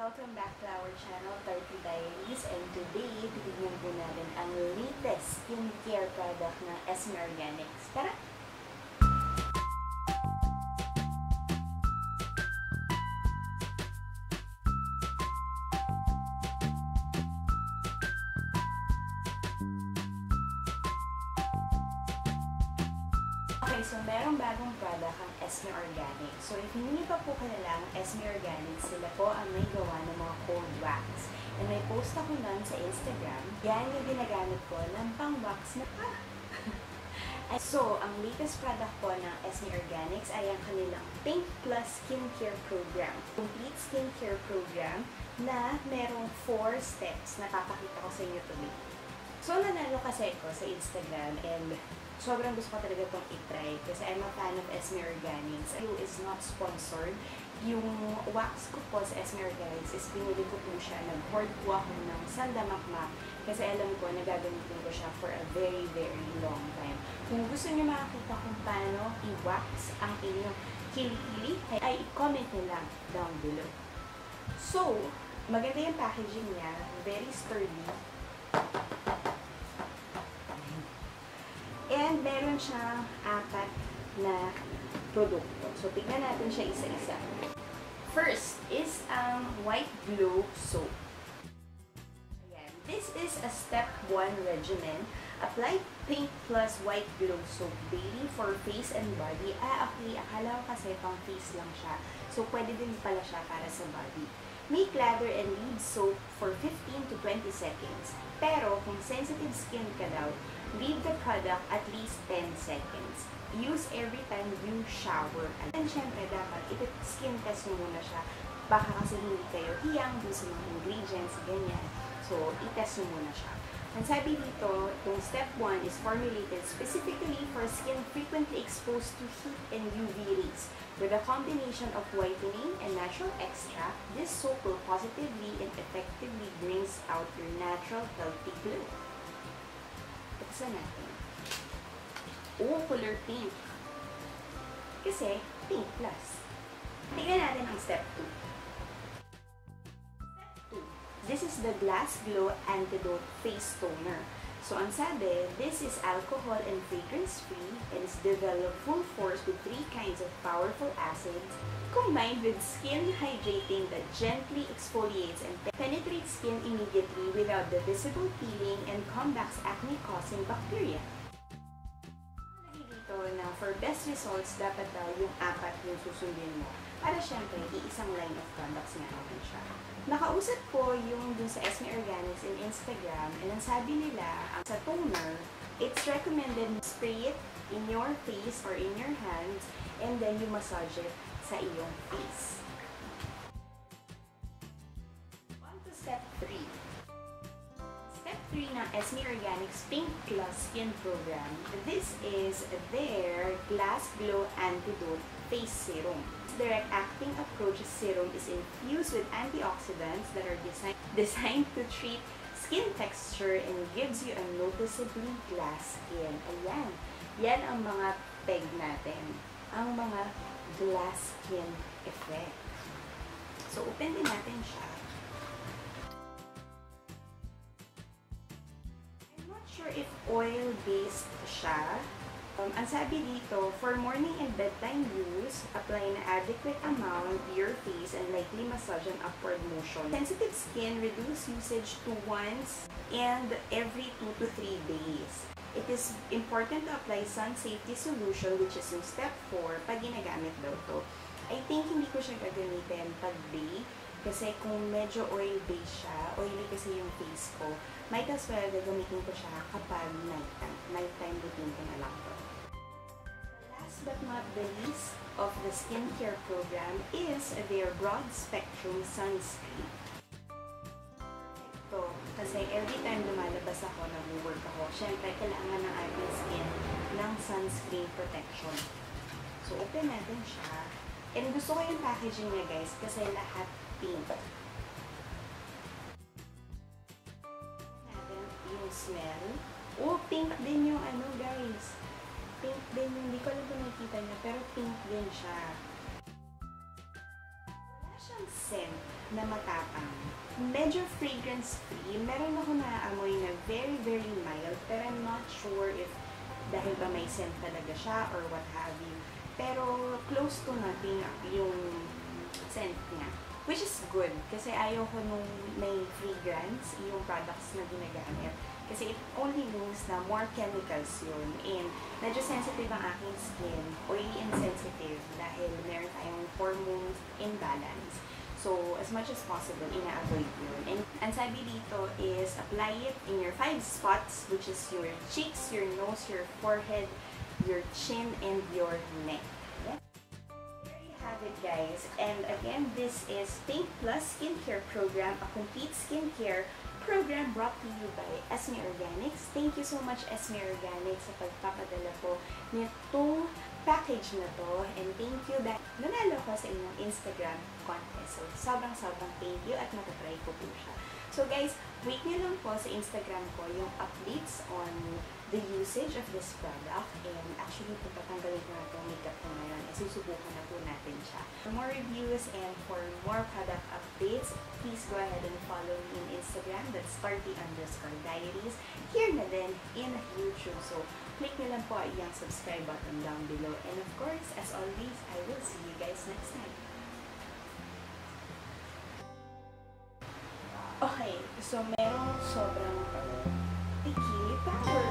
Welcome back to our channel, 30 Diaries. And today, titignan po natin ang latest skincare product ng Esme Organics. Tara! Okay, so merong bagong product ang Esme Organic. So if hindi pa po kilala ang Esme Organic, sila po ang may gawa ng mga cold wax. And may post ako nun sa Instagram. Yan yung ginagamit ko ng pang-wax na ah! So, ang latest product po ng Esme Organics ay ang kanilang Pink Plus Skincare Program. Complete skincare program na merong 4 steps na papakita ko sa inyo today. So, nanalo kasi ko sa Instagram and sobrang gusto ko talaga itong itry kasi I'm a fan of Esme Organics. It is not sponsored. Yung wax ko po sa Esme Organics is pinili ko po siya. Nag-hoard po ako ng sandamakmak kasi alam ko na gagamitin ko siya for a very, very long time. Kung gusto niyo makakita kung paano i-wax ang inyong kilikili, ay i-comment nyo lang down below. So, maganda yung packaging niya. Very sturdy. And meron siyang apat na produkto. So, tignan natin siya isa-isa. First is ang White Glow Soap. Ayan. This is a step 1 regimen. Apply Pink plus White Glow Soap daily for face and body. Ah, okay. Akala ko kasi pang face lang siya. So, pwede din pala siya para sa body. Make lather and leave soap for 15 to 20 seconds. Pero, kung sensitive skin ka daw, leave the product at least 10 seconds. Use every time you shower. And syempre, dapat ipit-skin test mo muna siya. Baka kasi hindi kayo hiyang dun sa mga ingredients, ganyan. So, itest mo muna siya. Ang sabi dito, yung step 1 is formulated specifically for skin frequently exposed to heat and UV rays. With a combination of whitening and natural extract, this soap will positively and effectively brings out your natural healthy glow. Buksan natin. Oh, color pink. Kasi, pink plus. Tingnan natin ang step 2. Step 2. This is the Glass Glow Antidote Face Toner. So, ang sabi, this is alcohol and fragrance-free and is developed full force with three kinds of powerful acids combined with skin hydrating that gently exfoliates and penetrates skin immediately without the visible peeling and combats acne-causing bacteria. Dito na for best results, dapat daw yung apat yung susundin mo. Para syempre, iisang line of products nga naman siya. Nakausap ko yung dun sa Esme Organics in Instagram and ang sabi nila, sa toner, it's recommended spray it in your face or in your hands and then you massage it sa iyong face. 3 ng Esme Organics Pink Plus Skin Program. This is their Glass Glow Antidote Face Serum. Direct acting approach serum is infused with antioxidants that are designed, designed to treat skin texture and gives you a noticeably glass skin. Ayan. Yan ang mga peg natin. Ang mga glass skin effect. So, open din natin siya. Sure if oil-based siya. Um, ang sabi dito, for morning and bedtime use, apply an adequate amount to your face and lightly massage an upward motion. Sensitive skin, reduce usage to once and every 2 to 3 days. It is important to apply sun safety solution which is yung step 4 pag ginagamit daw to. I think hindi ko siya gagamitin pag day kasi kung medyo oil-based siya, oily kasi yung face ko, might as well gagamitin ko siya kapag nighttime. Nighttime routine ko na lang to. Last but not the least of the skincare program is their broad spectrum sunscreen. Ito, kasi every time lumalabas ako, nag-work ako, syempre kailangan ng ating skin ng sunscreen protection. So, open natin siya. And gusto ko yung packaging niya guys, kasi lahat pink. Natin yung smell. Oh, pink din yung ano guys. Pink din yung, hindi ko alam nakikita niya, pero pink din siya. Wala siyang scent. na matapang. Medyo fragrance-free. Meron ako naaamoy na very, very mild, pero I'm not sure if dahil ba may scent talaga siya or what have you. Pero close to nothing yung scent niya. Which is good, kasi ayoko nung may fragrance, yung products na ginagamit. Kasi it only means na more chemicals yun. And medyo sensitive ang aking skin, oily and sensitive, dahil meron tayong hormone imbalance. So, as much as possible, ina-avoid yun. And ang sabi dito is apply it in your five spots, which is your cheeks, your nose, your forehead, your chin, and your neck. Have it, guys. And again, this is Pink Plus Skincare Program, a complete skincare program brought to you by Esme Organics. Thank you so much, Esme Organics, sa pagpapadala po nitong package na to. And thank you dahil nanalo ko sa inyong Instagram contest. So, sobrang-sobrang thank you at matatry ko po siya. So guys, wait nyo lang po sa Instagram ko yung updates on the usage of this product. And actually, kung tatanggalin ko na itong makeup ko ngayon, eh, susubukan na po natin siya. For more reviews and for more product updates, please go ahead and follow me in Instagram. That's Starty underscore diaries. Here na din in YouTube. So, click nyo lang po yung subscribe button down below. And of course, as always, I will see you guys next time. Okay, so merong sobrang picky power.